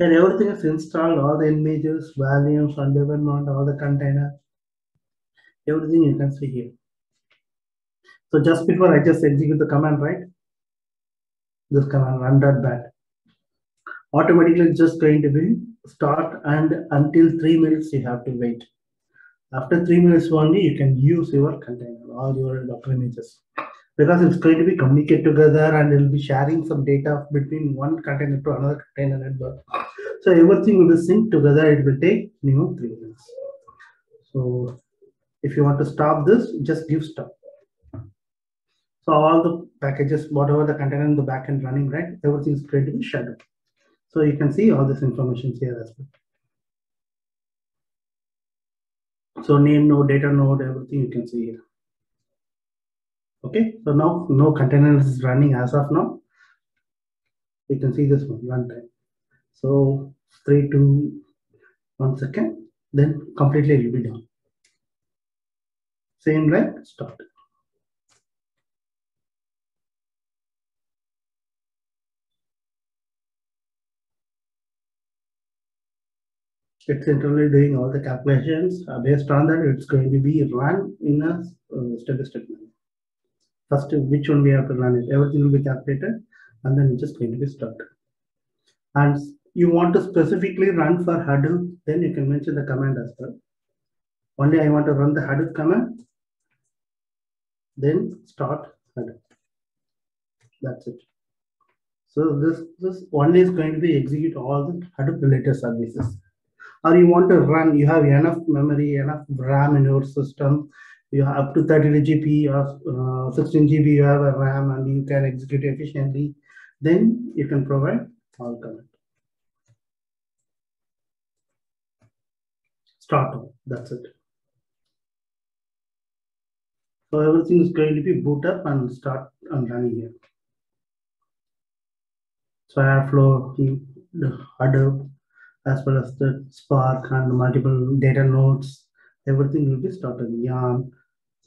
And everything is installed, all the images, volumes, on all the container. Everything you can see here. So just before I just execute the command, right? This command run dot bat. Automatically just going to be start and until three minutes you have to wait. After three minutes only you can use your container, all your Docker images. Because it's going to be communicate together and it'll be sharing some data between one container to another container network. So everything will be synced together. It will take minimum three minutes. So if you want to stop this, just give stop. So all the packages, whatever the container in the backend running, right? Everything is going to be shut down. So you can see all this information here as well. So name node, data node, everything you can see here. Okay, so now no container is running as of now. You can see this one runtime. So three, two, one second, then completely it will be done. Same like start. It's internally doing all the calculations. Uh, based on that, it's going to be run in a uh, step-by-step manner. First, which one we have to run it. Everything will be calculated, and then it's just going to be started. And you want to specifically run for Hadoop, then you can mention the command as well. Only I want to run the Hadoop command, then start Hadoop. That's it. So this this only is going to be execute all the Hadoop related services. Or you want to run, you have enough memory, enough RAM in your system. You have up to 32 GB or uh, 16 GB you have a RAM and you can execute efficiently. Then you can provide all command. Start. That's it. So everything is going to be boot up and start and running here. So Airflow, Hadoop, as well as the Spark and multiple data nodes, everything will be started. Yarn,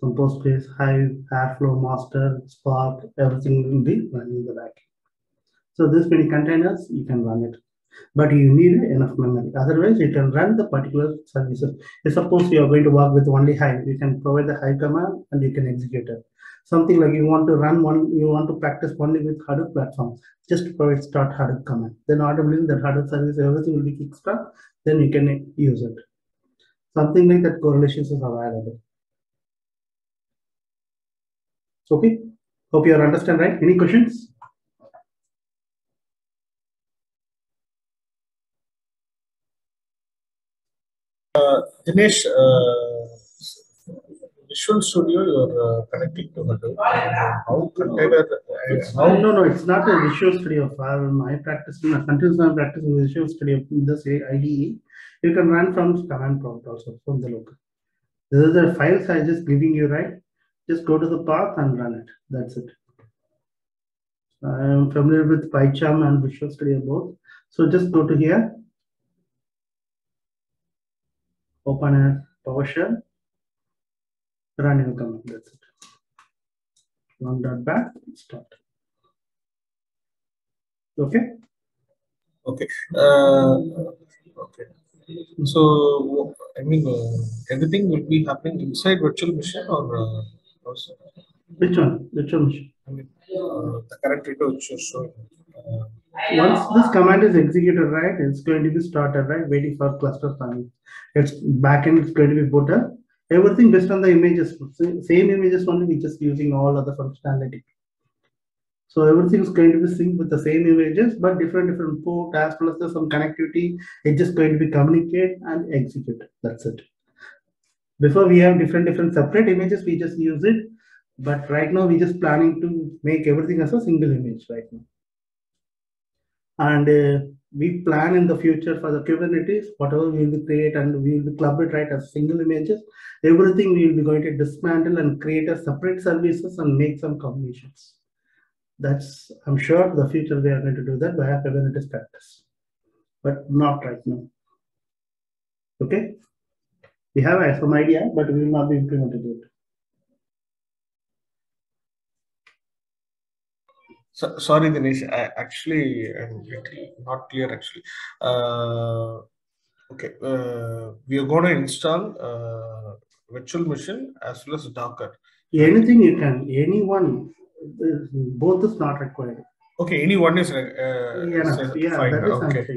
Postgres, Hive, Airflow, Master, Spark, everything will be running in the back. So this many containers, you can run it. But you need enough memory. Otherwise, you can run the particular services. If suppose you are going to work with only Hive, you can provide the Hive command and you can execute it. Something like you want to run one, you want to practice only with Hadoop platform, just provide start Hadoop command. Then automatically that Hadoop service, everything will be kickstart. Then you can use it. Something like that correlations is available. Okay. Hope you are understand, right? Any questions? Dinesh, uh, Visual Studio, you're uh, connecting to Hadoop. How container? How no, no, it's not a Visual Studio file. My practice, my continuous my practice in Visual Studio, this IDE, you can run from command prompt also from the local. This is the files I just giving you, right? Just go to the path and run it. That's it. I am familiar with PyCharm and Visual Studio both. So just go to here. Open a PowerShell. Run your command. That's it. One dot back. Start. Okay. Okay. Uh, okay. So, I mean, uh, everything will be happening inside virtual machine or uh, also, Which one? Which one? I mean, uh, the current data which showing. Uh, Once this command is executed, right, it's going to be started, right, waiting for cluster time. Its backend is going to be put up. Everything based on the images, same images only, we just using all other functionality. So everything is going to be synced with the same images, but different different port as well as some connectivity. It's just going to be communicate and execute. That's it. Before we have different different separate images, we just use it. But right now we just planning to make everything as a single image right now. And uh, we plan in the future for the Kubernetes, whatever we will create and we will club it right as single images. Everything we will be going to dismantle and create a separate services and make some combinations. That's, I'm sure the future we are going to do that via Kubernetes practice, but not right now. Okay. We have uh, some idea, but we will not be implementing it. So, sorry, Dinesh. I actually little not clear. Actually, uh, okay. Uh, we are going to install uh, virtual machine as well as Docker. Anything you can, anyone, uh, both is not required. Okay, anyone is uh, Yeah, is yeah, fine. Okay.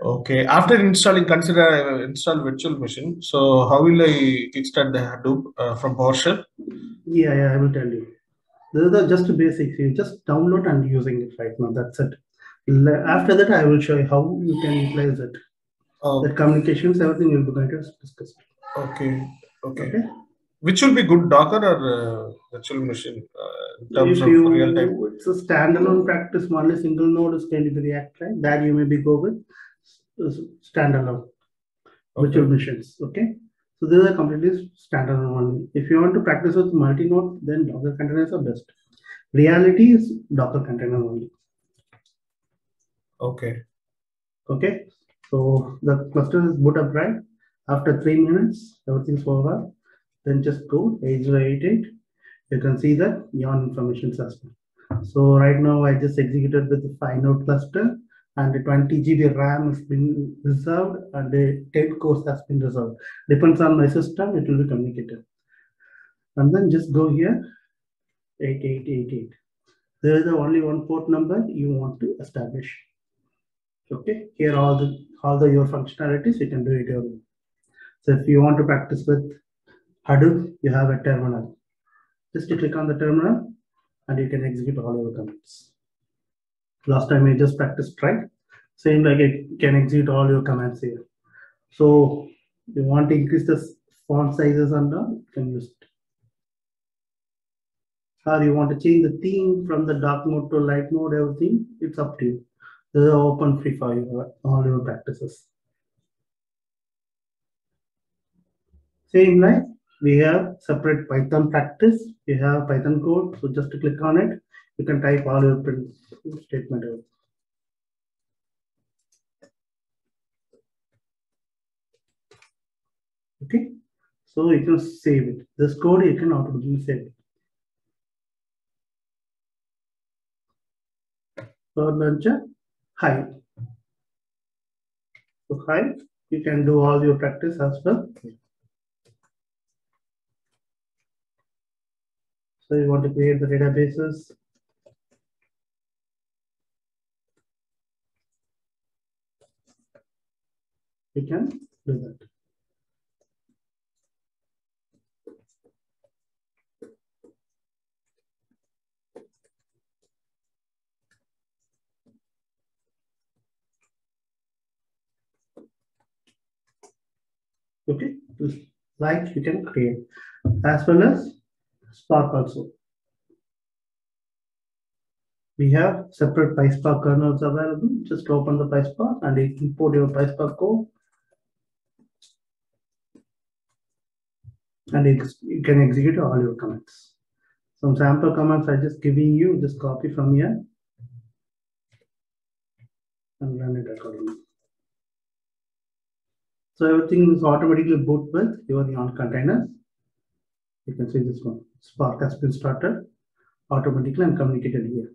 Okay. After installing, consider uh, install virtual machine. So, how will I kickstart the Hadoop uh, from PowerShell? Yeah, yeah, I will tell you. These are just basics. You just download and using it right now. That's it. After that, I will show you how you can utilize it. Oh, The communications, everything will be going to discuss. okay. Okay. Okay. Which will be good, Docker or uh, virtual machine uh, in terms If of you, real time? it's a standalone practice, only single node is going to be React, right? That you maybe go with s- standalone virtual machines. Okay. So these are completely standalone only. If you want to practice with multi-node, then Docker containers are best. Reality is Docker container only. Okay. Okay. So the cluster is boot up right. After three minutes, everything's over. Then just go 8088. You can see that Yarn information system. So right now I just executed with the five node cluster and the 20 GB RAM has been reserved and the 10 cores has been reserved. Depends on my system, it will be communicated. And then just go here 8888. There is the only one port number you want to establish. Okay, here all the all the your functionalities you can do it your own. So if you want to practice with Hadoop, you have a terminal. Just to click on the terminal and you can execute all your commands. Last time we just practiced, right? Same like it can execute all your commands here. So you want to increase the font sizes and you can use it. Or you want to change the theme from the dark mode to light mode, everything, it's up to you. These are open free for you, uh, all your practices. Same like we have separate Python practice. We have Python code. So just click on it, you can type all your print statement. out. Okay, so you can save it. This code you can automatically save it. So launcher, hide. So hi, you can do all your practice as well. So you want to create the databases. You can do that. Okay, like you can create as well as Spark also. We have separate PySpark kernels available. Just open the PySpark and import your PySpark code. And you can execute all your commands. Some sample commands I just giving you, just copy from here. And run it accordingly. So everything is automatically boot with your Yarn containers. You can see this one. Spark has been started automatically and communicated here.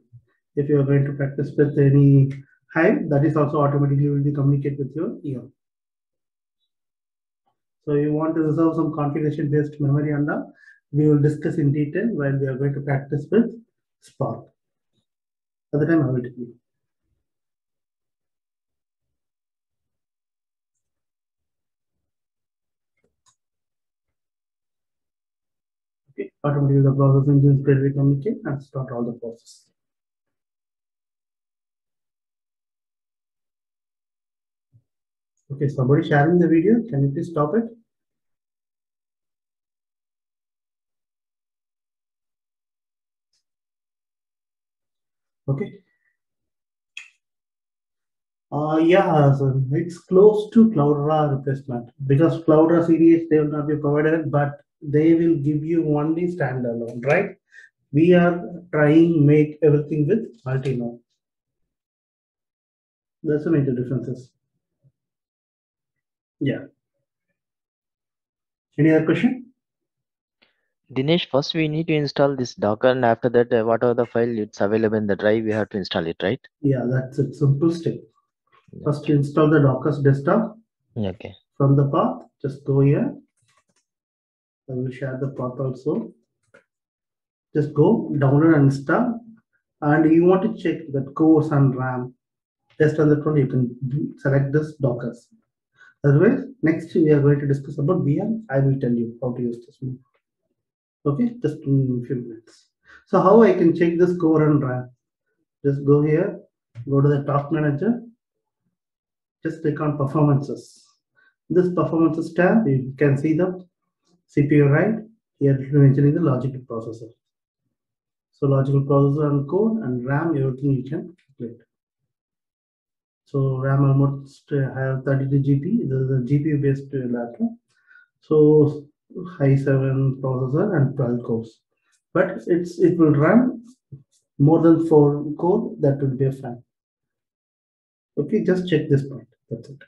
If you are going to practice with any Hive, that is also automatically will be communicate with your Yarn. So you want to reserve some configuration based memory and all, we will discuss in detail while we are going to practice with Spark. The time I will tell you. Okay, automatically the process engines will communicate and start all the process. Okay, somebody sharing the video, can you please stop it? Okay. Uh, yeah, so it's close to Cloudera replacement because Cloudera CDH they will not be provided, but they will give you only standalone, right? We are trying make everything with multi-node. That's the major differences. Yeah. Any other question? Dinesh, first we need to install this Docker and after that, uh, whatever the file it's available in the drive, we have to install it, right? Yeah, that's a simple step. First install the Docker's desktop Okay. from the path. Just go here. I will share the path also. Just go download and install. And you want to check that cores and RAM. Just on the front, you can select this Dockers. Otherwise, next we are going to discuss about VM. I will tell you how to use this one. Okay, just in a few minutes. So how I can check this core and RAM? Just go here, go to the task manager. Just click on performances. This performances tab, you can see the CPU right here it will be mentioning the logical processor. So logical processor and code and RAM, everything you can calculate. So RAM almost uh, have 32 GB. This is a GPU based uh, laptop. So i7 processor and 12 cores. But it's it will run more than four core. That will be a fine. Okay, just check this point. That's it.